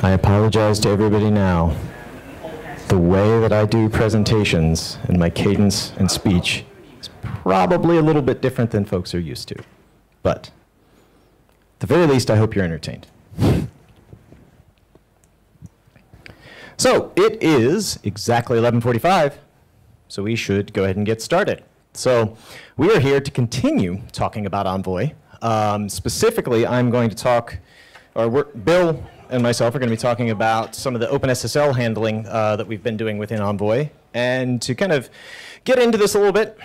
I apologize to everybody now. The way that I do presentations and my cadence and speech is probably a little bit different than folks are used to. But at the very least, I hope you're entertained. So it is exactly 1145, so we should go ahead and get started. So we are here to continue talking about Envoy. Um, specifically, I'm going to talk, or Bill and myself are going to be talking about some of the OpenSSL handling uh, that we've been doing within Envoy. And to kind of get into this a little bit,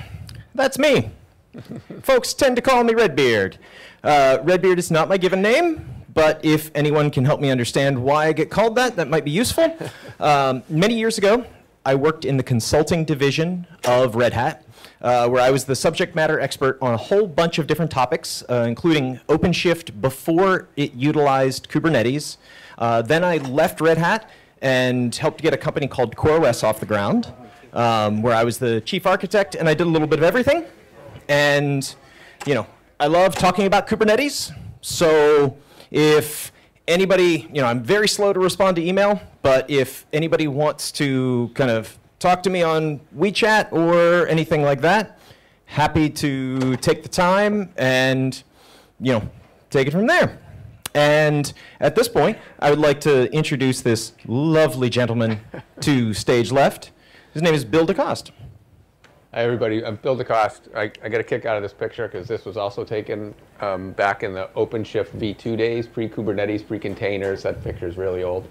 that's me. Folks tend to call me Redbeard. Uh, Redbeard is not my given name, but if anyone can help me understand why I get called that, that might be useful. Um, many years ago, I worked in the consulting division of Red Hat, uh, where I was the subject matter expert on a whole bunch of different topics, uh, including OpenShift before it utilized Kubernetes. Uh, then I left Red Hat and helped get a company called CoreOS off the ground, um, where I was the chief architect, and I did a little bit of everything. And, you know, I love talking about Kubernetes, so if anybody, you know, I'm very slow to respond to email, but if anybody wants to kind of talk to me on WeChat or anything like that, happy to take the time and, you know, take it from there. And at this point, I would like to introduce this lovely gentleman to stage left. His name is Bill DeCoste. Hi, everybody. I'm Bill DeCoste. I, I get a kick out of this picture because this was also taken um, back in the OpenShift v2 days, pre-Kubernetes, pre-containers. That picture is really old.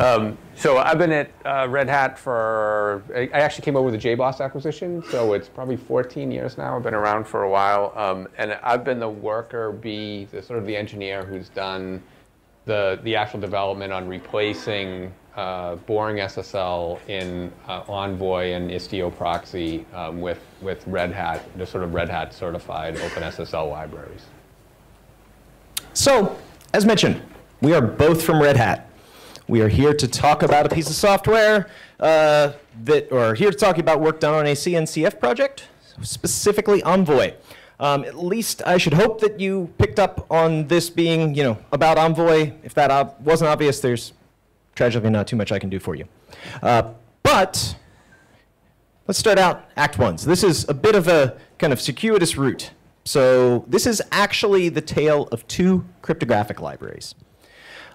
Um, so I've been at uh, Red Hat for, I actually came over with the JBoss acquisition, so it's probably 14 years now. I've been around for a while. Um, and I've been the worker bee, the sort of the engineer who's done the, the actual development on replacing uh, boring SSL in uh, Envoy and Istio proxy um, with, with Red Hat, the sort of Red Hat certified OpenSSL libraries. So, as mentioned, we are both from Red Hat. We are here to talk about a piece of software uh, that, or here to talk about work done on a CNCF project, specifically Envoy. Um, at least I should hope that you picked up on this being, you know, about Envoy. If that wasn't obvious, there's tragically not too much I can do for you. Uh, but let's start out Act 1. So this is a bit of a kind of circuitous route. So this is actually the tale of two cryptographic libraries.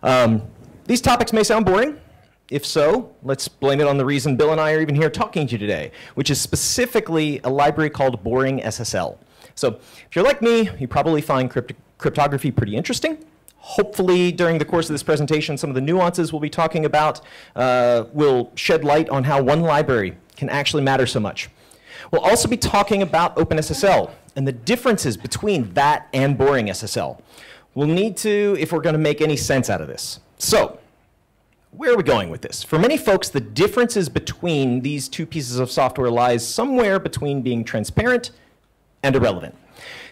Um, these topics may sound boring. If so, let's blame it on the reason Bill and I are even here talking to you today, which is specifically a library called Boring SSL. So if you're like me, you probably find crypt cryptography pretty interesting. Hopefully, during the course of this presentation, some of the nuances we'll be talking about uh, will shed light on how one library can actually matter so much. We'll also be talking about OpenSSL and the differences between that and boring SSL. We'll need to, if we're going to make any sense out of this. So, where are we going with this? For many folks, the differences between these two pieces of software lies somewhere between being transparent and irrelevant.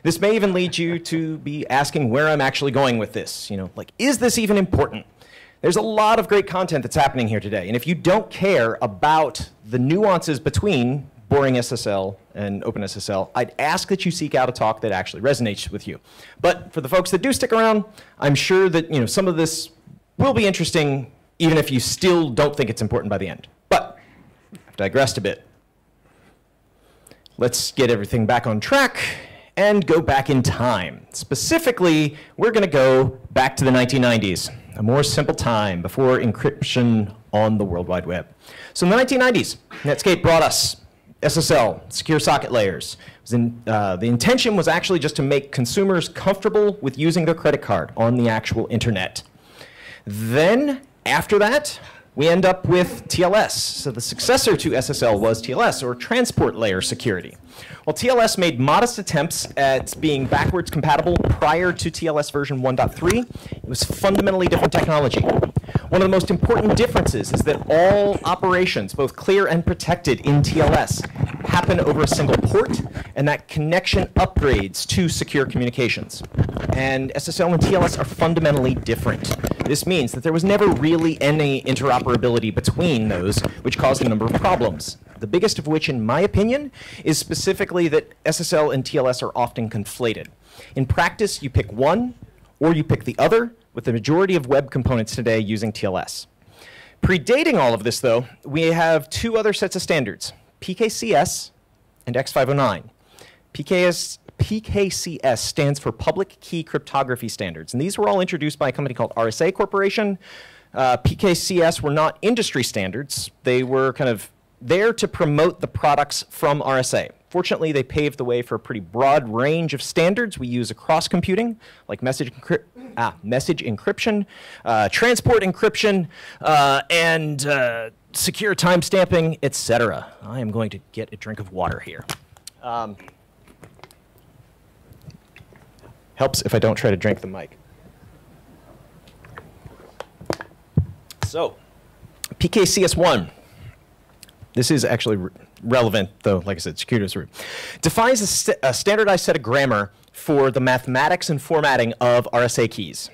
This may even lead you to be asking where I'm actually going with this. You know, like, is this even important? There's a lot of great content that's happening here today. And if you don't care about the nuances between boring SSL and OpenSSL, I'd ask that you seek out a talk that actually resonates with you. But for the folks that do stick around, I'm sure that you know, some of this will be interesting even if you still don't think it's important by the end. But I've digressed a bit. Let's get everything back on track and go back in time. Specifically, we're going to go back to the 1990s, a more simple time before encryption on the World Wide Web. So in the 1990s, Netscape brought us SSL, secure socket layers. In, uh, the intention was actually just to make consumers comfortable with using their credit card on the actual internet. Then, after that, we end up with TLS. So the successor to SSL was TLS, or Transport Layer Security. While TLS made modest attempts at being backwards compatible prior to TLS version 1.3, it was fundamentally different technology. One of the most important differences is that all operations, both clear and protected in TLS, happen over a single port, and that connection upgrades to secure communications. And SSL and TLS are fundamentally different. This means that there was never really any interoperability between those, which caused a number of problems the biggest of which, in my opinion, is specifically that SSL and TLS are often conflated. In practice, you pick one or you pick the other with the majority of web components today using TLS. Predating all of this, though, we have two other sets of standards, PKCS and X509. PKS, PKCS stands for Public Key Cryptography Standards, and these were all introduced by a company called RSA Corporation. Uh, PKCS were not industry standards. They were kind of there to promote the products from RSA. Fortunately, they paved the way for a pretty broad range of standards we use across computing, like message, ah, message encryption, uh, transport encryption, uh, and uh, secure timestamping, etc. I am going to get a drink of water here. Um, helps if I don't try to drink the mic. So, PKCS1. This is actually re relevant, though, like I said, securities root. Defines a, st a standardized set of grammar for the mathematics and formatting of RSA keys.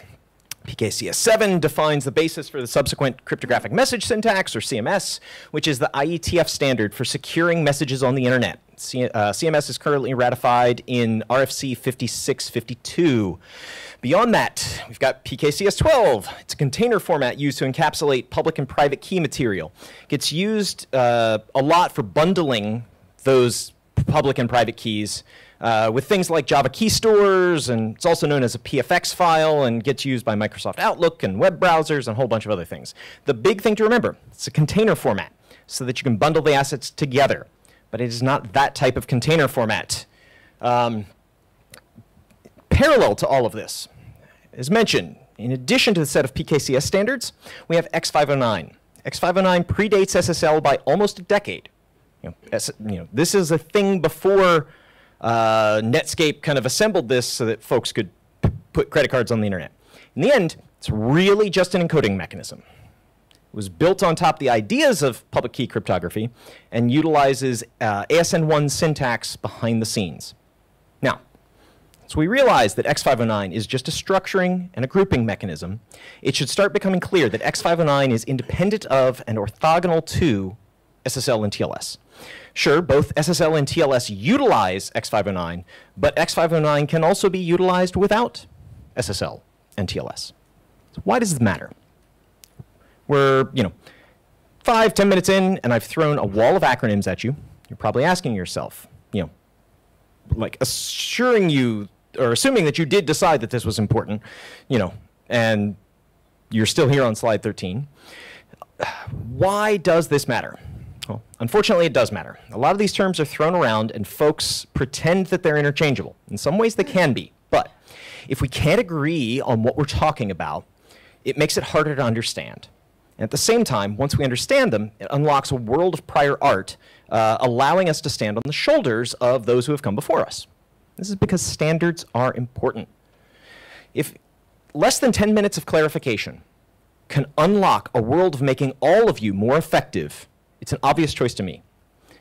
PKCS7 defines the basis for the subsequent cryptographic message syntax, or CMS, which is the IETF standard for securing messages on the internet. C uh, CMS is currently ratified in RFC 5652. Beyond that, we've got PKCS12. It's a container format used to encapsulate public and private key material. It gets used uh, a lot for bundling those public and private keys uh, with things like Java key stores, and it's also known as a PFX file and gets used by Microsoft Outlook and web browsers and a whole bunch of other things. The big thing to remember, it's a container format so that you can bundle the assets together, but it is not that type of container format. Um, parallel to all of this, as mentioned, in addition to the set of PKCS standards, we have X509. X509 predates SSL by almost a decade. You know, you know, this is a thing before uh, Netscape kind of assembled this so that folks could put credit cards on the internet. In the end, it's really just an encoding mechanism. Was built on top of the ideas of public key cryptography and utilizes uh, ASN1 syntax behind the scenes. Now, so we realize that X509 is just a structuring and a grouping mechanism. It should start becoming clear that X509 is independent of and orthogonal to SSL and TLS. Sure, both SSL and TLS utilize X509, but X509 can also be utilized without SSL and TLS. So why does this matter? We're, you know, five, ten minutes in, and I've thrown a wall of acronyms at you. You're probably asking yourself, you know, like assuring you or assuming that you did decide that this was important, you know, and you're still here on slide 13. Why does this matter? Well, unfortunately, it does matter. A lot of these terms are thrown around, and folks pretend that they're interchangeable. In some ways, they can be. But if we can't agree on what we're talking about, it makes it harder to understand. And at the same time, once we understand them, it unlocks a world of prior art, uh, allowing us to stand on the shoulders of those who have come before us. This is because standards are important. If less than 10 minutes of clarification can unlock a world of making all of you more effective it's an obvious choice to me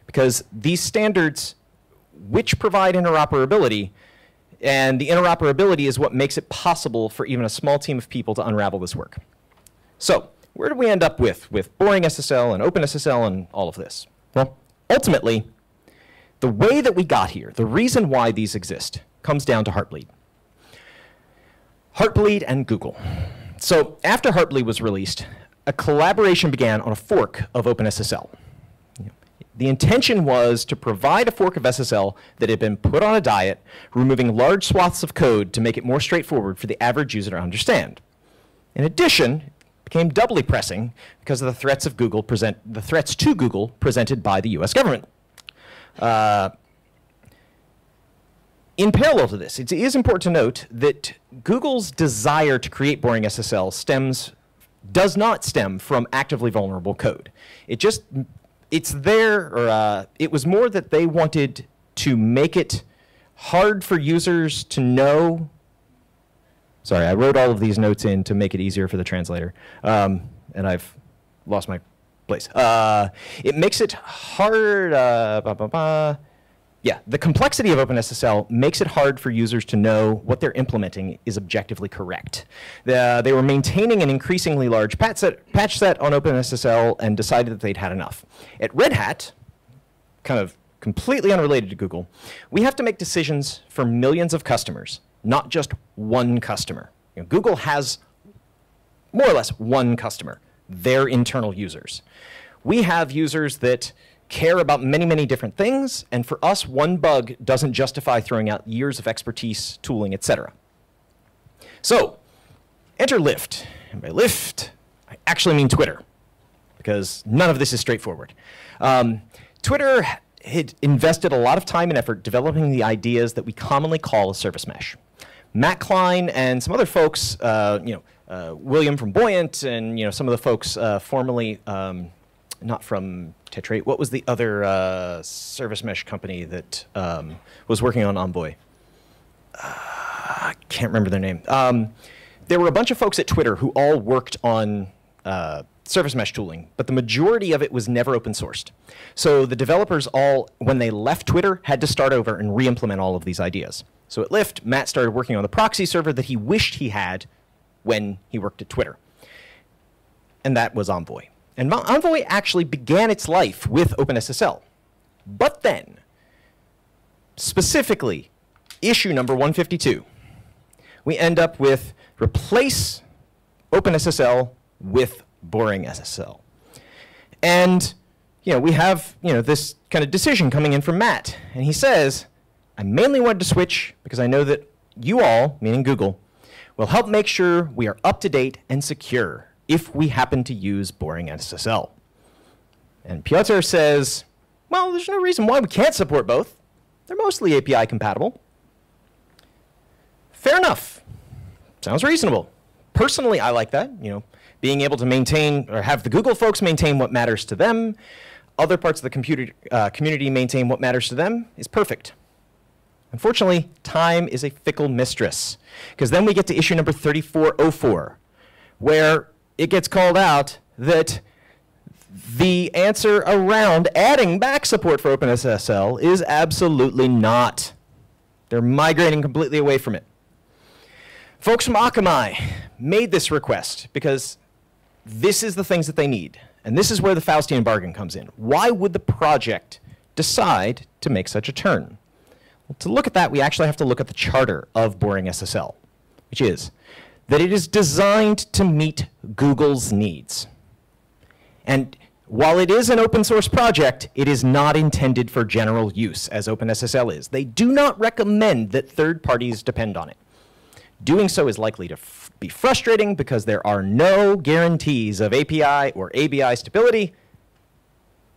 because these standards, which provide interoperability, and the interoperability is what makes it possible for even a small team of people to unravel this work. So, where do we end up with, with boring SSL and OpenSSL and all of this? Well, ultimately, the way that we got here, the reason why these exist, comes down to Heartbleed. Heartbleed and Google. So after Heartbleed was released, a collaboration began on a fork of OpenSSL. The intention was to provide a fork of SSL that had been put on a diet, removing large swaths of code to make it more straightforward for the average user to understand. In addition, it became doubly pressing because of the threats of Google present the threats to Google presented by the U.S. government. Uh, in parallel to this, it is important to note that Google's desire to create boring SSL stems does not stem from actively vulnerable code. It just, it's there, or uh, it was more that they wanted to make it hard for users to know. Sorry, I wrote all of these notes in to make it easier for the translator, um, and I've lost my place. Uh, it makes it hard. Uh, bah, bah, bah yeah, the complexity of OpenSSL makes it hard for users to know what they're implementing is objectively correct. The, they were maintaining an increasingly large patch set, patch set on OpenSSL and decided that they'd had enough. At Red Hat, kind of completely unrelated to Google, we have to make decisions for millions of customers, not just one customer. You know, Google has more or less one customer, their internal users. We have users that care about many, many different things, and for us, one bug doesn't justify throwing out years of expertise, tooling, etc. So, enter Lyft. And by Lyft, I actually mean Twitter, because none of this is straightforward. Um, Twitter had invested a lot of time and effort developing the ideas that we commonly call a service mesh. Matt Klein and some other folks, uh, you know, uh, William from Buoyant and you know some of the folks uh, formerly, um, not from Tetrate. What was the other uh, service mesh company that um, was working on Envoy? I can't remember their name. Um, there were a bunch of folks at Twitter who all worked on service mesh tooling, but the majority of it was never open sourced. So the developers all, when they left Twitter, had to start over and re-implement all of these ideas. So at Lyft, Matt started working on the proxy server that he wished he had when he worked at Twitter. And that was Envoy. And Envoy actually began its life with OpenSSL. But then, specifically, issue number 152, we end up with replace OpenSSL with boring SSL. And you know, we have you know, this kind of decision coming in from Matt. And he says, I mainly wanted to switch because I know that you all, meaning Google, will help make sure we are up to date and secure if we happen to use boring SSL. And Piotr says, well, there's no reason why we can't support both. They're mostly API compatible. Fair enough. Sounds reasonable. Personally, I like that. You know, being able to maintain or have the Google folks maintain what matters to them, other parts of the computer, uh, community maintain what matters to them is perfect. Unfortunately, time is a fickle mistress, because then we get to issue number 3404, where it gets called out that the answer around adding back support for OpenSSL is absolutely not. They're migrating completely away from it. Folks from Akamai made this request because this is the things that they need. And this is where the Faustian bargain comes in. Why would the project decide to make such a turn? Well, to look at that, we actually have to look at the charter of Boring SSL, which is that it is designed to meet Google's needs. And while it is an open source project, it is not intended for general use, as OpenSSL is. They do not recommend that third parties depend on it. Doing so is likely to be frustrating because there are no guarantees of API or ABI stability,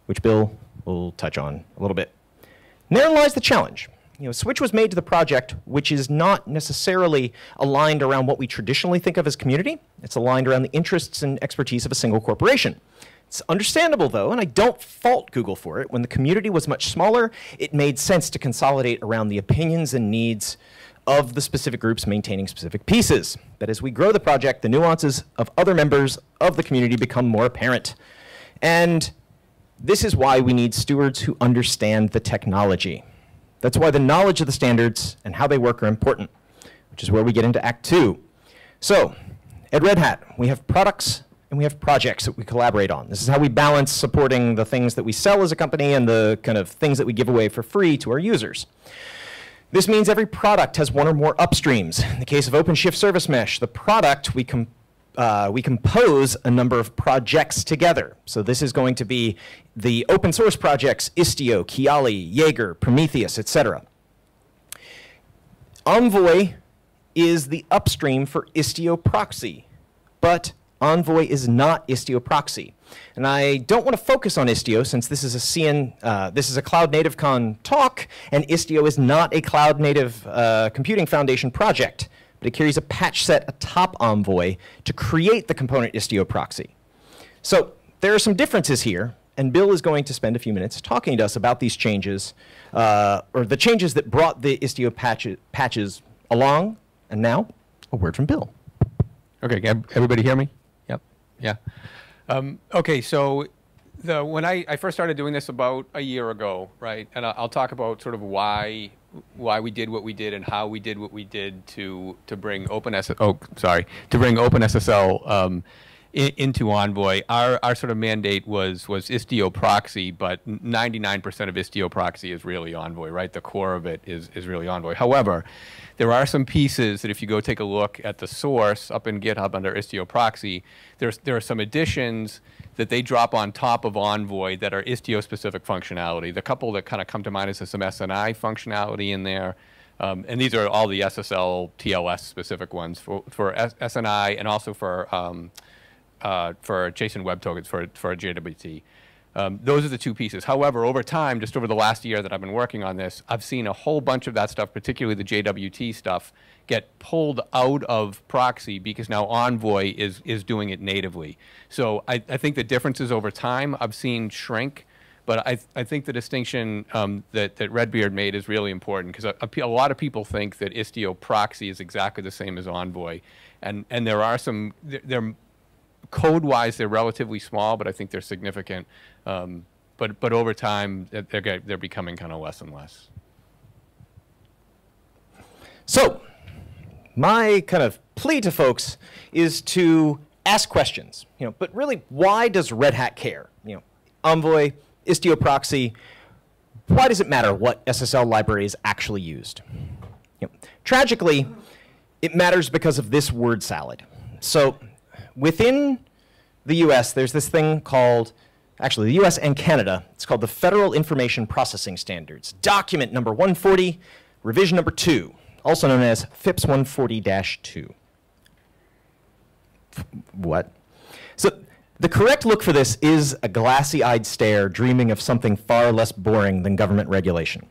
which Bill will touch on a little bit. And therein lies the challenge. You know, switch was made to the project, which is not necessarily aligned around what we traditionally think of as community. It's aligned around the interests and expertise of a single corporation. It's understandable, though, and I don't fault Google for it. When the community was much smaller, it made sense to consolidate around the opinions and needs of the specific groups maintaining specific pieces. But as we grow the project, the nuances of other members of the community become more apparent. And this is why we need stewards who understand the technology. That's why the knowledge of the standards and how they work are important, which is where we get into Act Two. So, at Red Hat, we have products and we have projects that we collaborate on. This is how we balance supporting the things that we sell as a company and the kind of things that we give away for free to our users. This means every product has one or more upstreams. In the case of OpenShift Service Mesh, the product we, uh, we compose a number of projects together. So this is going to be the open source projects, Istio, Kiali, Jaeger, Prometheus, etc. Envoy is the upstream for Istio proxy, but Envoy is not Istio proxy. And I don't want to focus on Istio since this is a CN, uh, this is a Cloud Native Con talk, and Istio is not a Cloud Native uh, Computing Foundation project, but it carries a patch set atop Envoy to create the component Istio proxy. So there are some differences here, and Bill is going to spend a few minutes talking to us about these changes, uh, or the changes that brought the Istio patch patches along. And now, a word from Bill. Okay, everybody hear me? Yep, yeah. Um, okay, so the, when I, I first started doing this about a year ago, right, and I'll, talk about sort of why why we did what we did and how we did what we did to to bring OpenSSL. Oh, sorry, to bring OpenSSL um, in, into Envoy. Our, our sort of mandate was, was Istio proxy, but 99% of Istio proxy is really Envoy, right? The core of it is, is really Envoy. However, there are some pieces that if you go take a look at the source up in GitHub under Istio proxy, there's, there are some additions that they drop on top of Envoy that are Istio-specific functionality. The couple that kind of come to mind is some SNI functionality in there. Um, and these are all the SSL TLS specific ones for, for S SNI and also for, um, uh, for JSON Web Tokens for, for JWT. Um, those are the two pieces. However, over time, just over the last year that I've been working on this, I've seen a whole bunch of that stuff, particularly the JWT stuff, get pulled out of proxy because now Envoy is, is doing it natively. So I, I think the differences over time I've seen shrink. But I, I think the distinction um, that, that Redbeard made is really important because a, a, a, lot of people think that Istio proxy is exactly the same as Envoy. And, and there are some, they're, code-wise, they're relatively small, but I think they're significant. Um, but, but over time, they're, they're becoming kind of less and less. So, my kind of plea to folks is to ask questions. You know, but really, why does Red Hat care? You know, Envoy, Istio proxy, why does it matter what SSL library is actually used? You know, tragically, it matters because of this word salad. So within the US, there's this thing called, actually the US and Canada, it's called the Federal Information Processing Standards. Document number 140, revision number 2, also known as FIPS 140-2. What? So the correct look for this is a glassy-eyed stare dreaming of something far less boring than government regulation.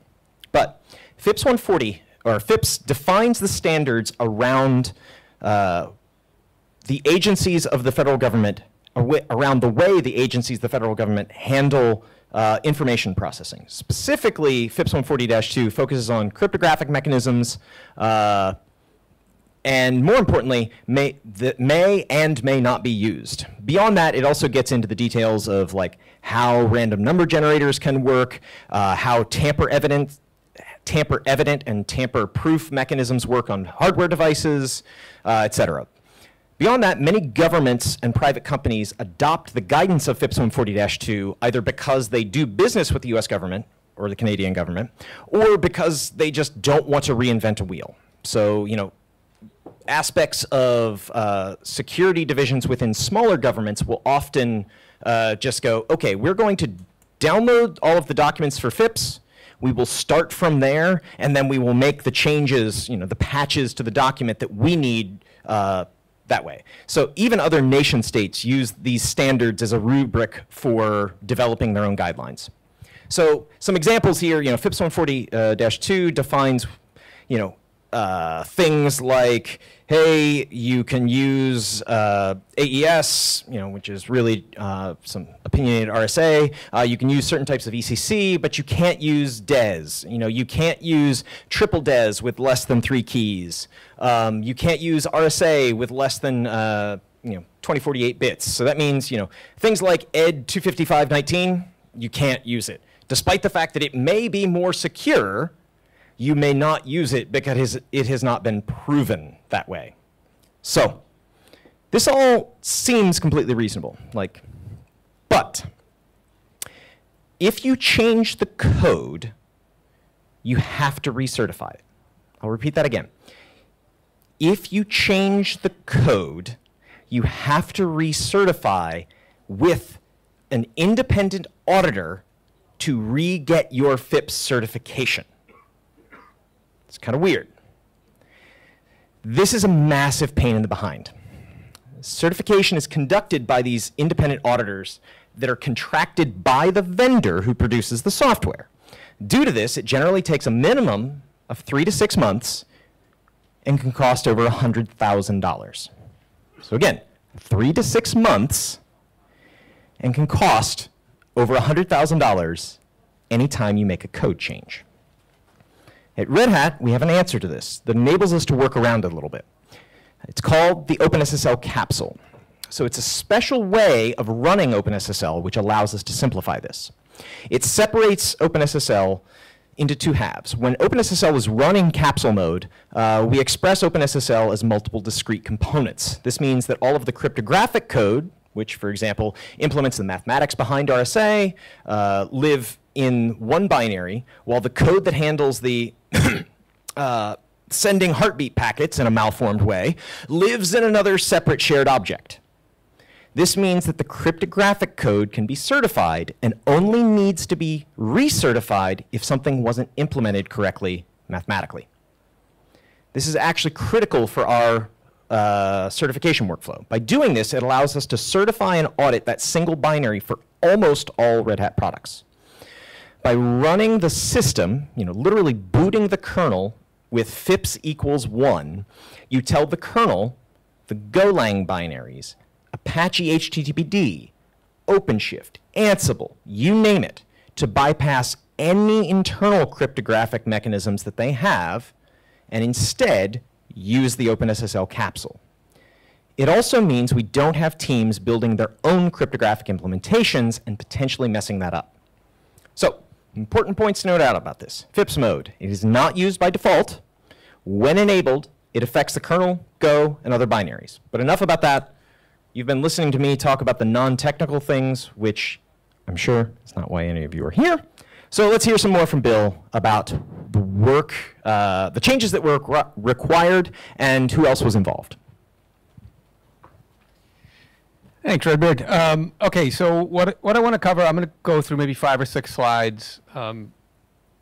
But FIPS 140, or FIPS defines the standards around uh, the agencies of the federal government, around the way the agencies of the federal government handle uh, information processing. Specifically, FIPS 140-2 focuses on cryptographic mechanisms, uh, and more importantly, may, may and may not be used. Beyond that, it also gets into the details of like how random number generators can work, uh, how tamper evident, tamper evident and tamper proof mechanisms work on hardware devices, uh, et cetera. Beyond that, many governments and private companies adopt the guidance of FIPS 140-2 either because they do business with the US government or the Canadian government, or because they just don't want to reinvent a wheel. So, you know, aspects of uh, security divisions within smaller governments will often uh, just go, okay, we're going to download all of the documents for FIPS. We will start from there, and then we will make the changes, you know, the patches to the document that we need uh, that way. So even other nation states use these standards as a rubric for developing their own guidelines. So some examples here, you know, FIPS 140-2 uh, defines, you know, uh, things like, hey, you can use uh, AES, you know, which is really uh, some opinionated RSA. Uh, you can use certain types of ECC, but you can't use DES. You know, you can't use triple DES with less than three keys. Um, you can't use RSA with less than uh, you know 2048 bits. So that means you know things like ED 25519, you can't use it, despite the fact that it may be more secure you may not use it because it has not been proven that way. So this all seems completely reasonable. Like, but if you change the code, you have to recertify it. I'll repeat that again. If you change the code, you have to recertify with an independent auditor to re-get your FIPS certification. It's kind of weird. This is a massive pain in the behind. Certification is conducted by these independent auditors that are contracted by the vendor who produces the software. Due to this, it generally takes a minimum of three to six months and can cost over $100,000. So again, three to six months and can cost over $100,000 anytime you make a code change. At Red Hat, we have an answer to this that enables us to work around it a little bit. It's called the OpenSSL capsule. So it's a special way of running OpenSSL which allows us to simplify this. It separates OpenSSL into two halves. When OpenSSL was running capsule mode, uh, we express OpenSSL as multiple discrete components. This means that all of the cryptographic code, which, for example, implements the mathematics behind RSA, uh, live in one binary, while the code that handles the uh, sending heartbeat packets in a malformed way lives in another separate shared object. This means that the cryptographic code can be certified and only needs to be recertified if something wasn't implemented correctly mathematically. This is actually critical for our uh, certification workflow. By doing this, it allows us to certify and audit that single binary for almost all Red Hat products. By running the system, you know, literally booting the kernel with FIPS equals 1, you tell the kernel the Golang binaries Apache HTTPD, OpenShift, Ansible, you name it, to bypass any internal cryptographic mechanisms that they have and instead use the OpenSSL capsule. It also means we don't have teams building their own cryptographic implementations and potentially messing that up. So, important points to note out about this. FIPS mode, it is not used by default. When enabled, it affects the kernel, Go, and other binaries. But enough about that. You've been listening to me talk about the non-technical things, which I'm sure is not why any of you are here. So let's hear some more from Bill about the work, uh, the changes that were required, and who else was involved. Thanks, Redbeard. Um, okay, so what what I want to cover, I'm going to go through maybe five or six slides, um,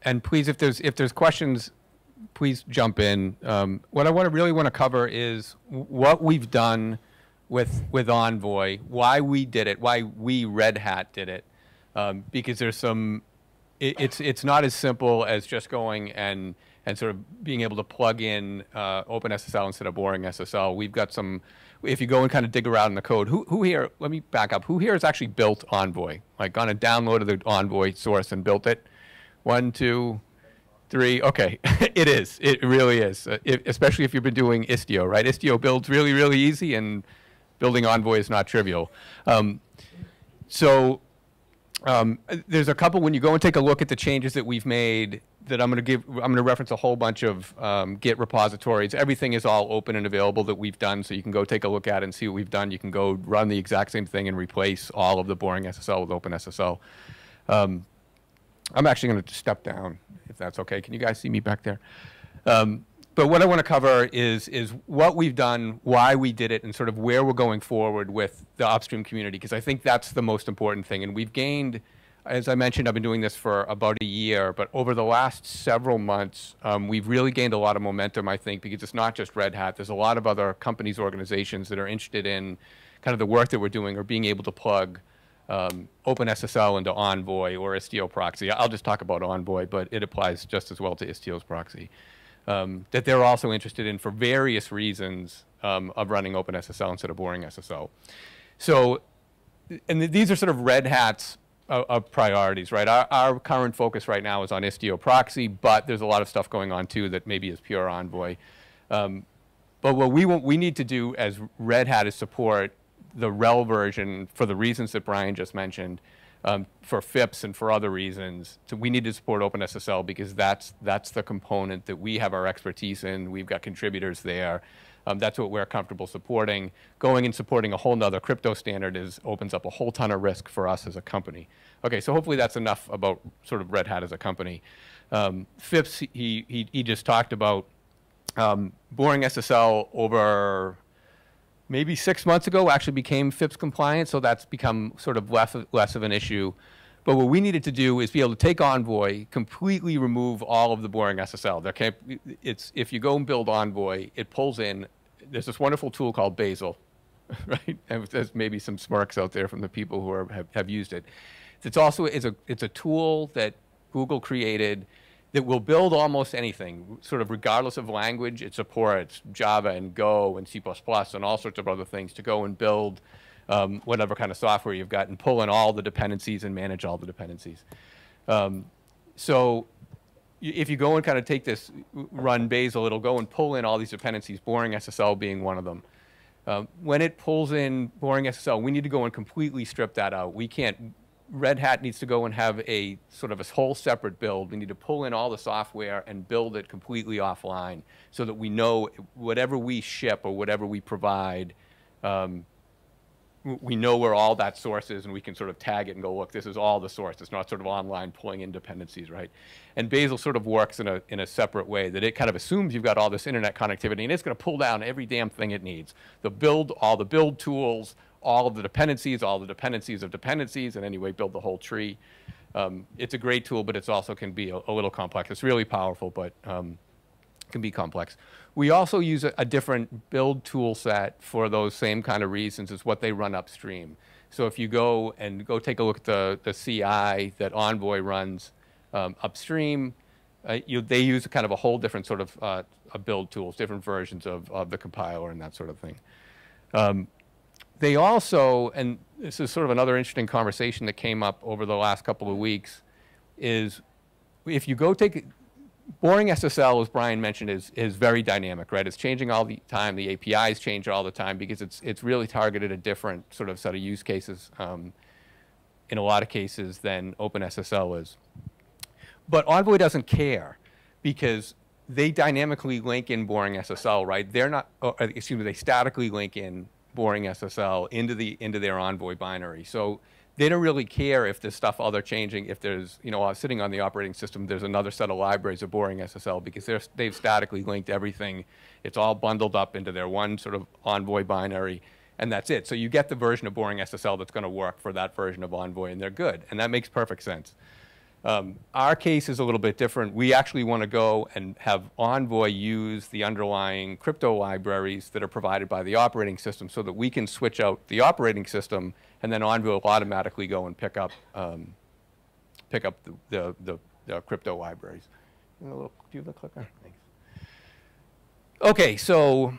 and please, if there's if there's questions, please jump in. Um, what I want to really want to cover is what we've done with with Envoy, why we did it, why we Red Hat did it, um, because there's some. It, it's it's not as simple as just going and and sort of being able to plug in uh, OpenSSL instead of boring SSL. We've got some. If you go and kind of dig around in the code, who who here? Let me back up. Who here has actually built Envoy? Like gone and downloaded the Envoy source and built it? One, two, three. Okay, it is. It really is. Uh, especially if you've been doing Istio, right? Istio builds really, really easy, and building Envoy is not trivial. Um, so um, there's a couple, when you go and take a look at the changes that we've made, that I'm going to give, I'm going to reference a whole bunch of um, Git repositories. Everything is all open and available that we've done, so you can go take a look at it and see what we've done. You can go run the exact same thing and replace all of the boring SSL with OpenSSL. Um, I'm actually going to step down, if that's okay. Can you guys see me back there? Um, but what I want to cover is is what we've done, why we did it, and sort of where we're going forward with the upstream community, because I think that's the most important thing. And we've gained, as I mentioned, I've been doing this for about a year, but over the last several months, um, we've really gained a lot of momentum, I think, because it's not just Red Hat. There's a lot of other companies, organizations that are interested in kind of the work that we're doing or being able to plug um, OpenSSL into Envoy or Istio proxy. I'll just talk about Envoy, but it applies just as well to Istio's proxy um, that they're also interested in for various reasons um, of running OpenSSL instead of boring SSL. So, and th these are sort of Red Hat's of, of priorities, right? Our, our, current focus right now is on Istio proxy, but there's a lot of stuff going on too that maybe is pure Envoy. Um, but what we want, we need to do as Red Hat is support the RHEL version for the reasons that Brian just mentioned, um, for FIPS and for other reasons. So we need to support OpenSSL because that's, that's the component that we have our expertise in. We've got contributors there. Um, that's what we're comfortable supporting. Going and supporting a whole nother crypto standard is, opens up a whole ton of risk for us as a company. Okay, so hopefully that's enough about sort of Red Hat as a company. Um, FIPS, he, he, he just talked about um, boring SSL over maybe six months ago actually became FIPS compliant, so that's become sort of less of, less of an issue. But what we needed to do is be able to take Envoy, completely remove all of the boring SSL. There can't, it's, if you go and build Envoy, it pulls in, there's this wonderful tool called Bazel, right? And there's maybe some smirks out there from the people who are, have, have used it. It's also, it's a, it's a tool that Google created that will build almost anything, sort of regardless of language. It supports Java and Go and C++ and all sorts of other things to go and build um, whatever kind of software you've got and pull in all the dependencies and manage all the dependencies. Um, so if you go and kind of take this run Bazel, it'll go and pull in all these dependencies, boring SSL being one of them. Um, when it pulls in boring SSL, we need to go and completely strip that out. We can't Red Hat needs to go and have a sort of a whole separate build. We need to pull in all the software and build it completely offline so that we know whatever we ship or whatever we provide, um, we know where all that source is and we can sort of tag it and go, look, this is all the source. It's not sort of online pulling in dependencies, right? And Bazel sort of works in a, in a separate way that it kind of assumes you've got all this internet connectivity and it's going to pull down every damn thing it needs. The build, all the build tools, all of the dependencies, all the dependencies of dependencies, and anyway, build the whole tree. Um, it's a great tool, but it also can be a, a little complex. It's really powerful, but um, can be complex. We also use a, a, different build tool set for those same kind of reasons as what they run upstream. So if you go and go take a look at the, the CI that Envoy runs um, upstream, uh, you, they use kind of a whole different sort of uh, build tools, different versions of, of the compiler and that sort of thing. Um, they also, and this is sort of another interesting conversation that came up over the last couple of weeks, is if you go take boring SSL, as Brian mentioned, is is very dynamic, right? It's changing all the time. The APIs change all the time because it's it's really targeted a different sort of set of use cases um, in a lot of cases than OpenSSL is. But Envoy doesn't care because they dynamically link in boring SSL, right? They're not, or, excuse me, they statically link in boring SSL into the into their Envoy binary. So they don't really care if there's stuff other changing. If there's you know sitting on the operating system, there's another set of libraries of boring SSL because they're they've statically linked everything. It's all bundled up into their one sort of Envoy binary. And that's it. So you get the version of boring SSL that's going to work for that version of Envoy, and they're good. And that makes perfect sense. Um, our case is a little bit different. We actually want to go and have Envoy use the underlying crypto libraries that are provided by the operating system so that we can switch out the operating system and then Envoy will automatically go and pick up, um, pick up the, the, the, the, crypto libraries. A little, do you have the clicker? Thanks. Okay, so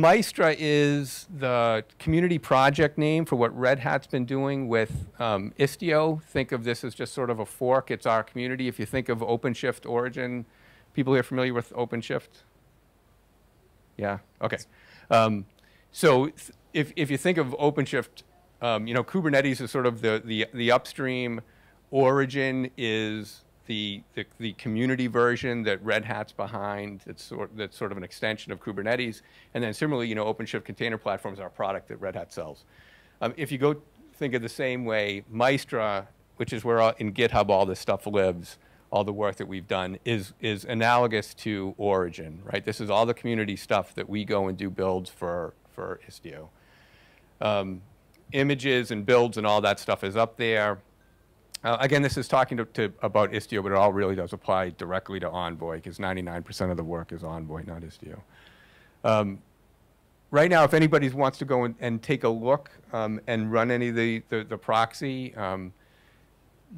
Maistra is the community project name for what Red Hat's been doing with um, Istio. Think of this as just sort of a fork. It's our community. If you think of OpenShift origin, people here familiar with OpenShift? Yeah, okay. Um, so if, if you think of OpenShift, um, you know, Kubernetes is sort of the, the, the upstream origin is the, the, the, community version that Red Hat's behind, that's sort, that's sort of an extension of Kubernetes. And then similarly, you know, OpenShift Container Platform is our product that Red Hat sells. Um, if you go think of the same way, Maistra, which is where all, in GitHub all this stuff lives, all the work that we've done, is, is analogous to Origin, right? This is all the community stuff that we go and do builds for, for Istio. Um, images and builds and all that stuff is up there. Uh, again, this is talking to, to, about Istio, but it all really does apply directly to Envoy because 99% of the work is Envoy, not Istio. Um, right now, if anybody wants to go and, and take a look um, and run any of the, the, the proxy, um,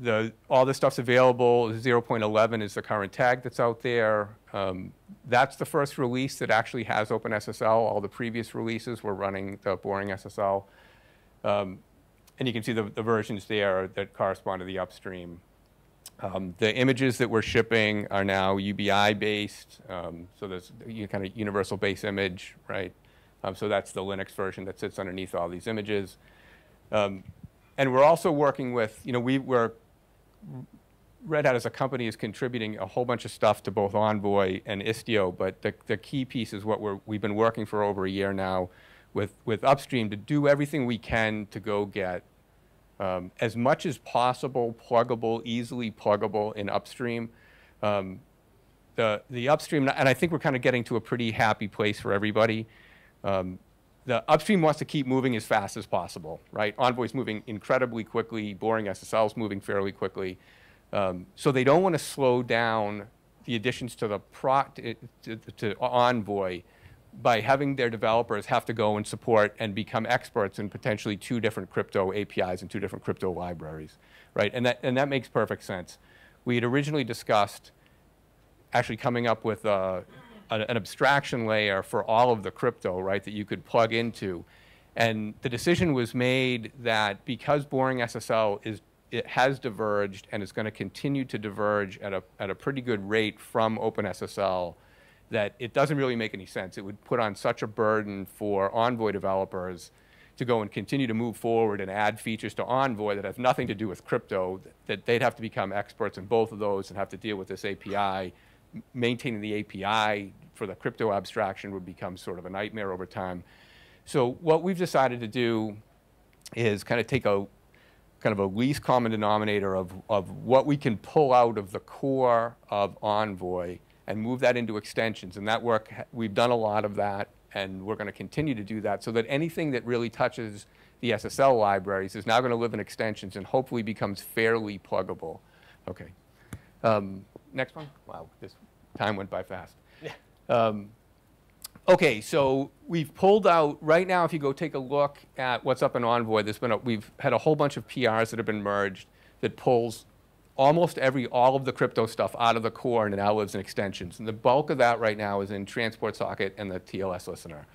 the, all this stuff's available. 0.11 is the current tag that's out there. Um, that's the first release that actually has OpenSSL. All the previous releases were running the boring SSL. Um, and you can see the, the versions there that correspond to the upstream. Um, the images that we're shipping are now UBI based, um, so there's a kind of universal base image, right? Um, so that's the Linux version that sits underneath all these images. Um, and we're also working with, you know, we were, Red Hat as a company is contributing a whole bunch of stuff to both Envoy and Istio, but the, the key piece is what we're, we've been working for over a year now, with, with upstream to do everything we can to go get um, as much as possible pluggable, easily pluggable in upstream. Um, the, the upstream, and I think we're kind of getting to a pretty happy place for everybody. Um, the upstream wants to keep moving as fast as possible, right? Envoy's moving incredibly quickly, boring SSL's moving fairly quickly. Um, so they don't want to slow down the additions to the pro, to, to, to Envoy by having their developers have to go and support and become experts in potentially two different crypto APIs and two different crypto libraries, right? And that, and that makes perfect sense. We had originally discussed actually coming up with a, an abstraction layer for all of the crypto, right, that you could plug into. And the decision was made that because boring SSL is it has diverged and is going to continue to diverge at a, at a pretty good rate from OpenSSL that it doesn't really make any sense. It would put on such a burden for Envoy developers to go and continue to move forward and add features to Envoy that have nothing to do with crypto, that they'd have to become experts in both of those and have to deal with this API. Maintaining the API for the crypto abstraction would become sort of a nightmare over time. So what we've decided to do is kind of take a kind of a least common denominator of, of what we can pull out of the core of Envoy and move that into extensions. And that work, we've done a lot of that, and we're going to continue to do that so that anything that really touches the SSL libraries is now going to live in extensions and hopefully becomes fairly pluggable. Okay. Um, next one. Wow, this time went by fast. Um, Okay, so we've pulled out, right now, if you go take a look at what's up in Envoy, there's been, a, we've had a whole bunch of PRs that have been merged that pulls almost every, all of the crypto stuff out of the core and it now lives in extensions. And the bulk of that right now is in Transport Socket and the TLS listener.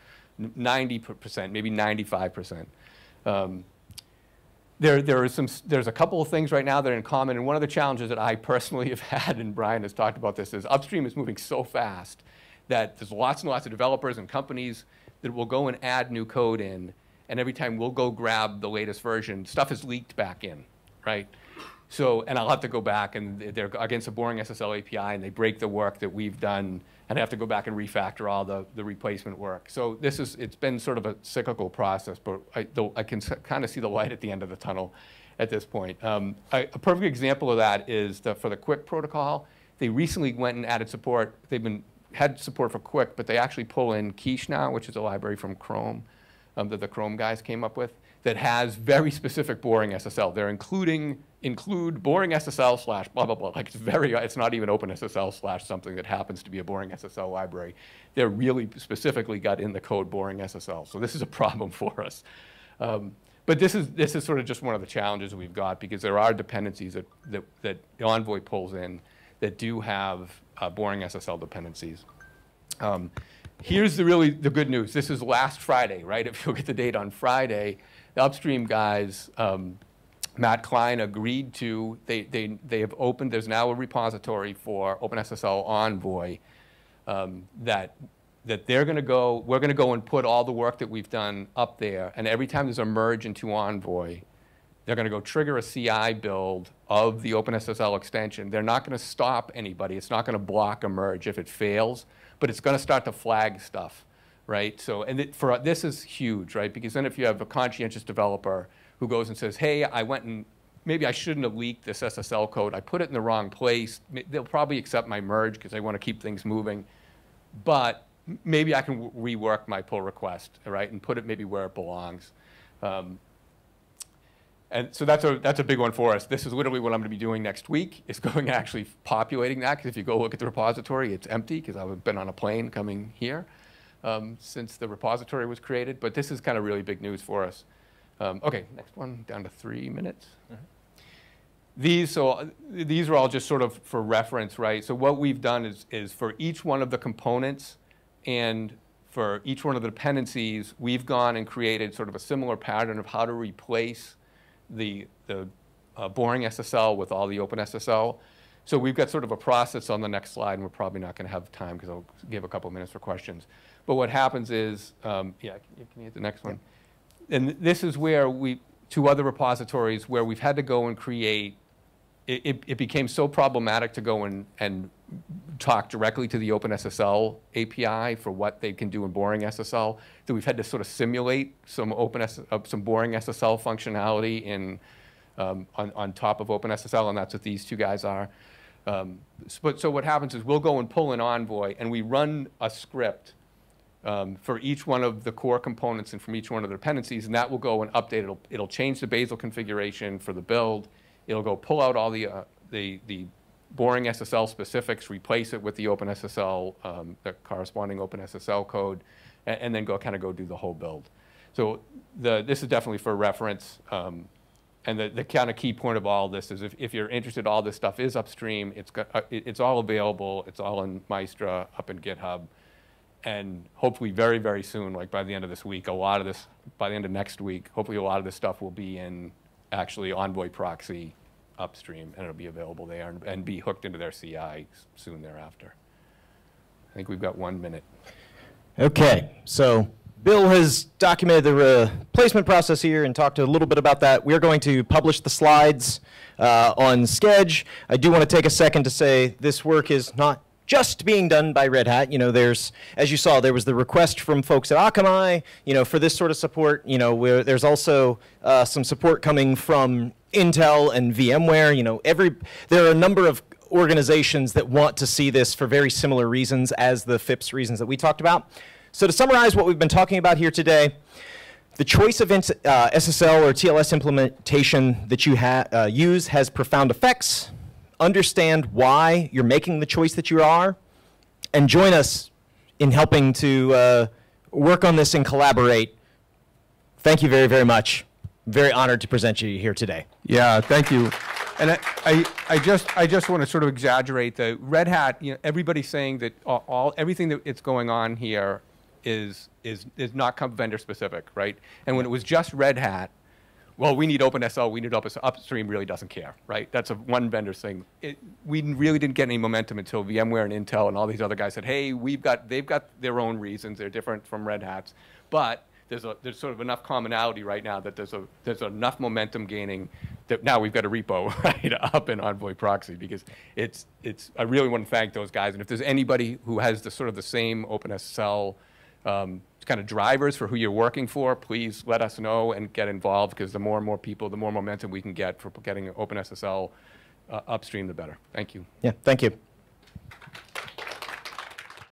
90%, maybe 95%. Um, there, there is some, there's a couple of things right now that are in common, and one of the challenges that I personally have had, and Brian has talked about this, is upstream is moving so fast that there's lots and lots of developers and companies that will go and add new code in, and every time we'll go grab the latest version, stuff is leaked back in, right? So, and I'll have to go back, and they're against a boring SSL API, and they break the work that we've done, and I have to go back and refactor all the, the replacement work. So this is, it's been sort of a cyclical process, but I, though I can kind of see the light at the end of the tunnel at this point. Um, a, a perfect example of that is the, for the QUIC protocol. They recently went and added support. They've been had support for QUIC, but they actually pull in Quiche now, which is a library from Chrome um, that the Chrome guys came up with that has very specific boring SSL. They're including include boring SSL slash blah blah blah. Like it's very it's not even open SSL slash something that happens to be a boring SSL library. They're really specifically got in the code boring SSL. So this is a problem for us. Um, but this is this is sort of just one of the challenges we've got because there are dependencies that that, that Envoy pulls in that do have uh, boring SSL dependencies. Um, here's the really the good news. This is last Friday, right? If you look at the date on Friday, the upstream guys, um, Matt Klein agreed to. They they they have opened. There's now a repository for OpenSSL Envoy um, that that they're going to go. We're going to go and put all the work that we've done up there. And every time there's a merge into Envoy, they're going to go trigger a CI build of the OpenSSL extension. They're not going to stop anybody. It's not going to block a merge if it fails, but it's going to start to flag stuff, right? So, and it, for this is huge, right? Because then if you have a conscientious developer who goes and says, "Hey, I went and maybe I shouldn't have leaked this SSL code. I put it in the wrong place." They'll probably accept my merge because they want to keep things moving, but maybe I can rework my pull request, right, and put it maybe where it belongs. Um, and so that's a, that's a big one for us. This is literally what I'm going to be doing next week, is going and actually populating that, because if you go look at the repository, it's empty, because I've been on a plane coming here um, since the repository was created. But this is kind of really big news for us. Um, okay, next one, down to three minutes. These, so uh, these are all just sort of for reference, right? So what we've done is, is for each one of the components and for each one of the dependencies, we've gone and created sort of a similar pattern of how to replace the, the uh, boring SSL with all the open SSL. So we've got sort of a process on the next slide, and we're probably not going to have time because I'll give a couple minutes for questions. But what happens is, um, yeah, can you- hit the next one? And this is where we, to other repositories, where we've had to go and create, it, it, it became so problematic to go and, and talk directly to the OpenSSL API for what they can do in boring SSL, that we've had to sort of simulate some open, S- uh, some boring SSL functionality in, um, on, on top of OpenSSL, and that's what these two guys are. Um, But, so what happens is we'll go and pull an Envoy, and we run a script um, for each one of the core components and from each one of the dependencies, and that will go and update. It'll, it'll change the Bazel configuration for the build. It'll go pull out all the, uh, the, the boring SSL specifics, replace it with the OpenSSL, um, the corresponding OpenSSL code, and, and then go kind of go do the whole build. So the, this is definitely for reference. Um, and the, the kind of key point of all this is if, if you're interested, all this stuff is upstream. It's, got, uh, it- it's all available. It's all in Maistra, up in GitHub. And hopefully very, very soon, like by the end of this week, a lot of this, by the end of next week, hopefully a lot of this stuff will be in actually Envoy proxy upstream, and it'll be available there and, and be hooked into their CI soon thereafter. I think we've got one minute. Okay, so Bill has documented the replacement process here and talked a little bit about that. We're going to publish the slides uh, on Sched. I do want to take a second to say this work is not just being done by Red Hat. You know, there's, as you saw, there was the request from folks at Akamai, you know, for this sort of support. You know, where there's also uh, some support coming from Intel and VMware. You know, every, there are a number of organizations that want to see this for very similar reasons as the FIPS reasons that we talked about. So to summarize what we've been talking about here today, the choice of uh, SSL or TLS implementation that you uh, use has profound effects understand why you're making the choice that you are, and join us in helping to uh, work on this and collaborate. Thank you very, very much. Very honored to present you here today. Yeah, thank you. And I, I, I just, I just want to sort of exaggerate the Red Hat. You know, everybody's saying that all, all everything that it's going on here is is is not vendor specific, right? And when it was just Red Hat, well, we need OpenSL, we need OpenSL. Upstream really doesn't care, right? That's a one vendor thing. It, we really didn't get any momentum until VMware and Intel and all these other guys said, hey, we've got, they've got their own reasons. They're different from Red Hat's. But there's, a, there's sort of enough commonality right now that there's, a, there's enough momentum gaining that now we've got a repo right up in Envoy Proxy because it's, it's, I really want to thank those guys. And if there's anybody who has the sort of the same OpenSL um, kind of drivers for who you're working for, please let us know and get involved because the more and more people, the more momentum we can get for getting OpenSSL uh, upstream, the better. Thank you. Yeah, thank you.